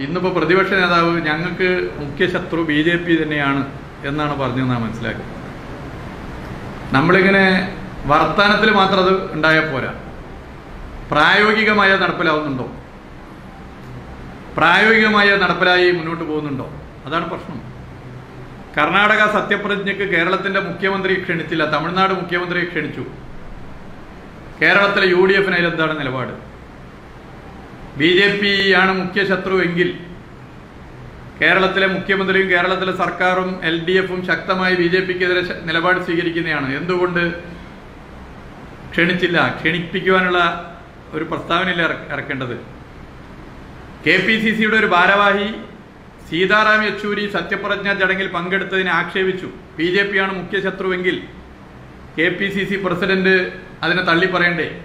ഇന്നിപ്പോൾ പ്രതിപക്ഷ നേതാവ് ഞങ്ങൾക്ക് മുഖ്യ ശത്രു ബി ജെ പി തന്നെയാണ് എന്നാണ് പറഞ്ഞതെന്നാണ് മനസ്സിലാക്കുന്നത്. നമ്മളിങ്ങനെ വർത്തമാനത്തിൽ മാത്രം അത് ഉണ്ടായാൽ പോരാ. പ്രായോഗികമായ നടപ്പിലാവുന്നുണ്ടോ? പ്രായോഗികമായ നടപ്പിലായി മുന്നോട്ട് പോകുന്നുണ്ടോ? അതാണ് പ്രശ്നം. കർണാടക സത്യപ്രതിജ്ഞയ്ക്ക് കേരളത്തിന്റെ മുഖ്യമന്ത്രി ക്ഷണിച്ചില്ല തമിഴ്നാട് മുഖ്യമന്ത്രിയെ ക്ഷണിച്ചു. കേരളത്തിലെ യു ഡി എഫിന് നിലപാട്? ബി ജെ പി ആണ് മുഖ്യ ശത്രുവെങ്കിൽ കേരളത്തിലെ മുഖ്യമന്ത്രിയും കേരളത്തിലെ സർക്കാരും എൽ ഡി എഫും ശക്തമായി ബി ജെ പിക്കെതിരെ നിലപാട് സ്വീകരിക്കുന്നതാണ്. എന്തുകൊണ്ട് ക്ഷണിച്ചില്ല? ക്ഷണിപ്പിക്കുവാനുള്ള ഒരു പ്രസ്താവനയില്ല ഇറ- ഇറക്കേണ്ടത്. കെ പി സി സിയുടെ ഒരു ഭാരവാഹി സീതാറാം യെച്ചൂരി സത്യപ്രതിജ്ഞാ ചടങ്ങിൽ പങ്കെടുത്തതിനെ ആക്ഷേപിച്ചു. ബി ജെ പി ആണ് മുഖ്യ ശത്രുവെങ്കിൽ K P C C president അതിനെ തള്ളി പറയണ്ടേ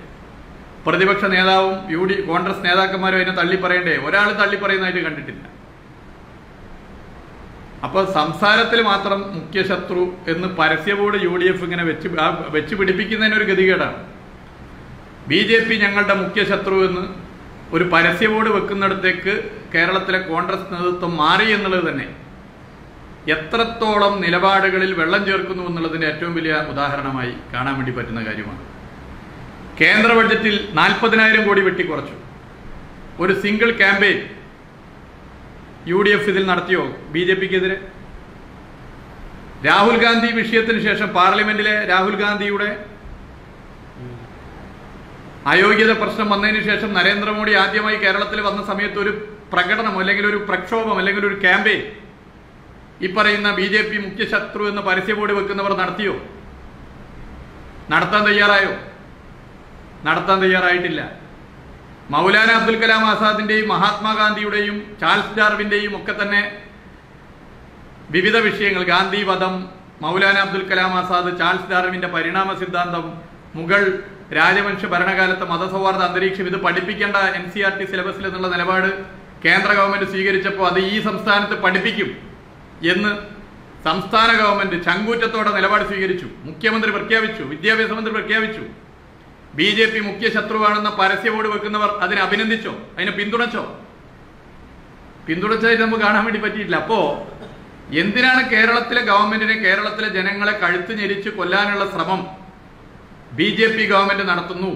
പ്രതിപക്ഷ നേതാവും യു ഡി കോൺഗ്രസ് നേതാക്കന്മാരും അതിനെ തള്ളി പറയണ്ടേ ഒരാൾ തള്ളി പറയുന്നതായിട്ട് കണ്ടിട്ടില്ല. അപ്പൊ സംസാരത്തിൽ മാത്രം മുഖ്യ ശത്രു എന്ന് പരസ്യവോട് യു ഡി എഫ് ഇങ്ങനെ വെച്ച് വെച്ച് പിടിപ്പിക്കുന്നതിന് ഒരു ഗതികേടാണ്. ബി ജെ പി ഞങ്ങളുടെ മുഖ്യ ശത്രു എന്ന് ഒരു പരസ്യവോട് വെക്കുന്നിടത്തേക്ക് കേരളത്തിലെ കോൺഗ്രസ് നേതൃത്വം മാറി എന്നുള്ളത് തന്നെ. എത്രത്തോളം നിലപാടുകളിൽ വെള്ളം ചേർക്കുന്നു എന്നുള്ളതിന്റെ ഏറ്റവും വലിയ ഉദാഹരണമായി കാണാൻ വേണ്ടി പറ്റുന്ന കാര്യമാണ്. കേന്ദ്ര ബഡ്ജറ്റിൽ നാൽപ്പതിനായിരം കോടി വെട്ടിക്കുറച്ചു ഒരു single campaign U D F ഇതിൽ നടത്തിയോ? ബി ജെ പിക്കെതിരെ രാഹുൽ ഗാന്ധി വിഷയത്തിന് ശേഷം പാർലമെന്റിലെ രാഹുൽ ഗാന്ധിയുടെ അയോഗ്യത പ്രശ്നം വന്നതിന് ശേഷം നരേന്ദ്രമോദി ആദ്യമായി കേരളത്തിൽ വന്ന സമയത്ത് ഒരു പ്രകടനം അല്ലെങ്കിൽ ഒരു പ്രക്ഷോഭം അല്ലെങ്കിൽ ഒരു ക്യാമ്പയിൻ ഈ പറയുന്ന ബി ജെ പി മുഖ്യശത്രു എന്ന് എന്ന് പരസ്യബോർഡ് വെക്കുന്നവർ നടത്തിയോ? നടത്താൻ തയ്യാറായോ? നടത്താൻ തയ്യാറായിട്ടില്ല. മൗലാന അബ്ദുൽ കലാം ആസാദിന്റെയും മഹാത്മാഗാന്ധിയുടെയും ചാൾസ് ഡാർവിന്റെയും ഒക്കെ തന്നെ വിവിധ വിഷയങ്ങൾ ഗാന്ധി വധം മൗലാന അബ്ദുൽ കലാം ആസാദ് ചാൾസ് ഡാർവിന്റെ പരിണാമ സിദ്ധാന്തം മുഗൾ രാജവംശ ഭരണകാലത്തെ മതസൗഹാർദ്ദ അന്തരീക്ഷം ഇത് പഠിപ്പിക്കേണ്ട എൻ സി ആർ ടി സിലബസിൽ എന്നുള്ള നിലപാട് കേന്ദ്ര ഗവൺമെന്റ് സ്വീകരിച്ചപ്പോൾ അത് ഈ സംസ്ഥാനത്ത് പഠിപ്പിക്കും എന്ന് സംസ്ഥാന ഗവൺമെന്റ് ചങ്കൂറ്റത്തോടെ നിലപാട് സ്വീകരിച്ചു. മുഖ്യമന്ത്രി പ്രഖ്യാപിച്ചു വിദ്യാഭ്യാസ മന്ത്രി പ്രഖ്യാപിച്ചു. ബി ജെ പി മുഖ്യ ശത്രുവാണെന്ന പരസ്യ ബോർഡ് വെക്കുന്നവർ അതിനെ അഭിനന്ദിച്ചോ? അതിനെ പിന്തുണച്ചോ? പിന്തുണച്ചതായിട്ട് നമുക്ക് കാണാൻ വേണ്ടി പറ്റിയിട്ടില്ല. അപ്പോ എന്തിനാണ് കേരളത്തിലെ ഗവൺമെന്റിനെ കേരളത്തിലെ ജനങ്ങളെ കഴുത്ത് ഞെരിച്ച് കൊല്ലാനുള്ള ശ്രമം ബി ജെ പി ഗവൺമെന്റ് നടത്തുന്നു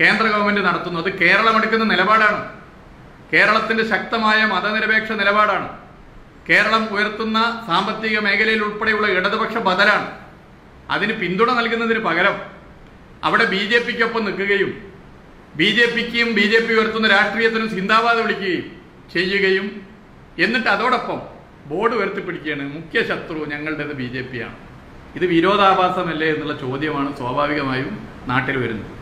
കേന്ദ്ര ഗവൺമെന്റ് നടത്തുന്നു? അത് കേരളം എടുക്കുന്ന നിലപാടാണ്. കേരളത്തിന്റെ ശക്തമായ മതനിരപേക്ഷ നിലപാടാണ്. കേരളം ഉയർത്തുന്ന സാമ്പത്തിക മേഖലയിൽ ഉൾപ്പെടെയുള്ള ഇടതുപക്ഷ ബദലാണ്. അതിന് പിന്തുണ നൽകുന്നതിന് പകരം അവിടെ ബി ജെ പിക്കൊപ്പം നിൽക്കുകയും ബി ജെ പിക്കും ബി ജെ പി ഉയർത്തുന്ന രാഷ്ട്രീയത്തിനും സിന്താബാദ് വിളിക്കുകയും ചെയ്യുകയും എന്നിട്ട് അതോടൊപ്പം ബോർഡ് ഉയർത്തിപ്പിടിക്കുകയാണ് മുഖ്യ ശത്രു ഞങ്ങളുടേത് ബി ജെ പി ആണ്. ഇത് വിരോധാഭാസമല്ലേ എന്നുള്ള ചോദ്യമാണ് സ്വാഭാവികമായും നാട്ടിൽ വരുന്നത്.